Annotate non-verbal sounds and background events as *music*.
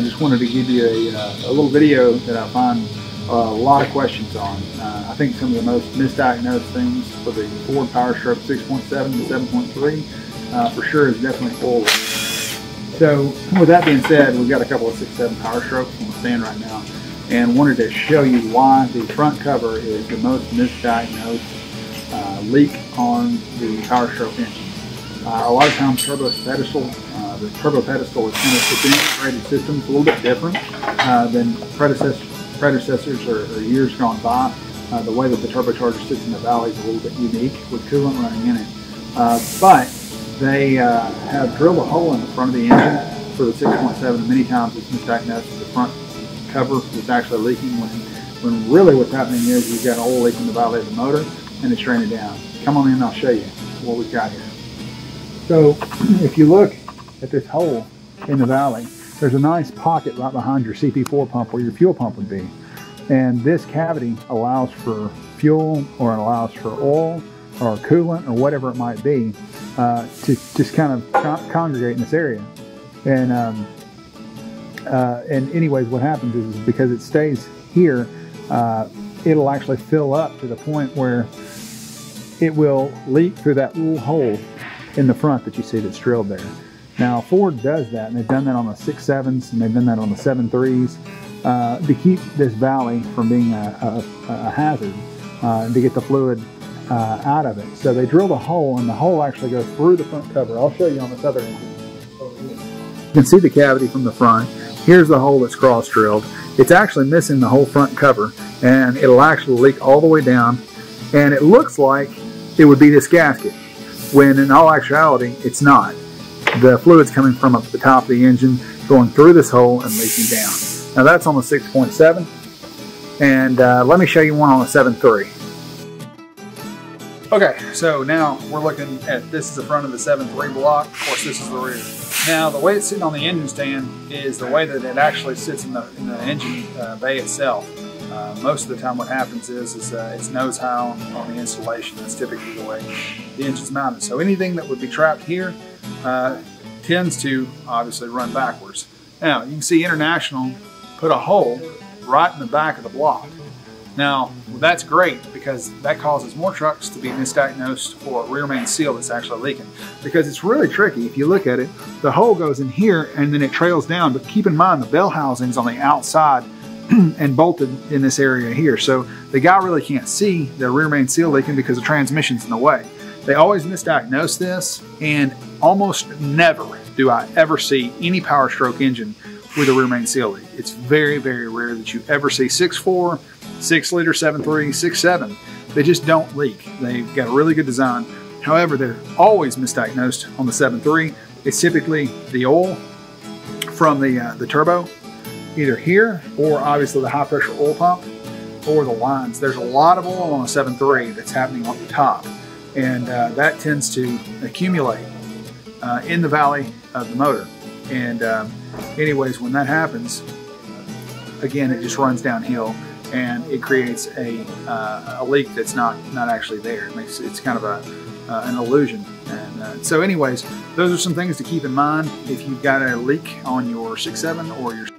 I just wanted to give you a, uh, a little video that I find uh, a lot of questions on. Uh, I think some of the most misdiagnosed things for the Ford PowerStroke 6.7 to 7.3 uh, for sure is definitely oil. So with that being said, we've got a couple of 6.7 PowerStrokes on the stand right now and wanted to show you why the front cover is the most misdiagnosed uh, leak on the PowerStroke engine. Uh, a lot of times turbo pedestal, uh, the turbo pedestal is kind of an integrated system. It's a little bit different uh, than predecessors, predecessors or, or, years gone by. Uh, the way that the turbocharger sits in the valley is a little bit unique with coolant running in it. Uh, but they have drilled a hole in the front of the engine for the 6.7. Many times it's misdiagnosed as the front cover that's actually leaking when, when really what's happening is you've got oil leak in the valley of the motor and it's draining down. Come on in I'll show you what we've got here. So *clears throat* if you look at this hole in the valley, there's a nice pocket right behind your CP4 pump where your fuel pump would be. And this cavity allows for fuel or allows for oil or coolant or whatever it might be uh, to just kind of con congregate in this area. And um, uh, and anyways, what happens is, is because it stays here, uh, it'll actually fill up to the point where it will leak through that little hole in the front that you see that's drilled there. Now Ford does that, and they've done that on the six sevens, and they've done that on the seven threes uh, to keep this valley from being a, a, a hazard, uh, to get the fluid uh, out of it. So they drilled a hole, and the hole actually goes through the front cover. I'll show you on this other engine. You can see the cavity from the front. Here's the hole that's cross drilled. It's actually missing the whole front cover, and it'll actually leak all the way down. And it looks like it would be this gasket when in all actuality, it's not. The fluid's coming from up the top of the engine, going through this hole and leaking down. Now that's on the 6.7, and uh, let me show you one on the 7.3. Okay, so now we're looking at, this is the front of the 7.3 block, of course this is the rear. Now the way it's sitting on the engine stand is the way that it actually sits in the, in the engine uh, bay itself. Uh, most of the time what happens is, is uh, it's nose high on, on the installation. That's typically the way the engine's mounted. So anything that would be trapped here uh, tends to obviously run backwards. Now you can see International put a hole right in the back of the block. Now that's great because that causes more trucks to be misdiagnosed for rear main seal that's actually leaking because it's really tricky. If you look at it, the hole goes in here and then it trails down, but keep in mind the bell housing's on the outside *clears throat* and bolted in this area here. So the guy really can't see the rear main seal leaking because the transmission's in the way. They always misdiagnose this and almost never do I ever see any power stroke engine with a rear main seal leak. It's very, very rare that you ever see 6.4, 6 liter, 7.3, 6.7. They just don't leak. They've got a really good design. However, they're always misdiagnosed on the 7.3. It's typically the oil from the, uh, the turbo either here or obviously the high pressure oil pump or the lines. There's a lot of oil on a 7.3 that's happening on the top and uh, that tends to accumulate uh, in the valley of the motor. And um, anyways, when that happens, again, it just runs downhill and it creates a, uh, a leak that's not, not actually there. It makes it's kind of a, uh, an illusion. And uh, so anyways, those are some things to keep in mind if you've got a leak on your 6.7 or your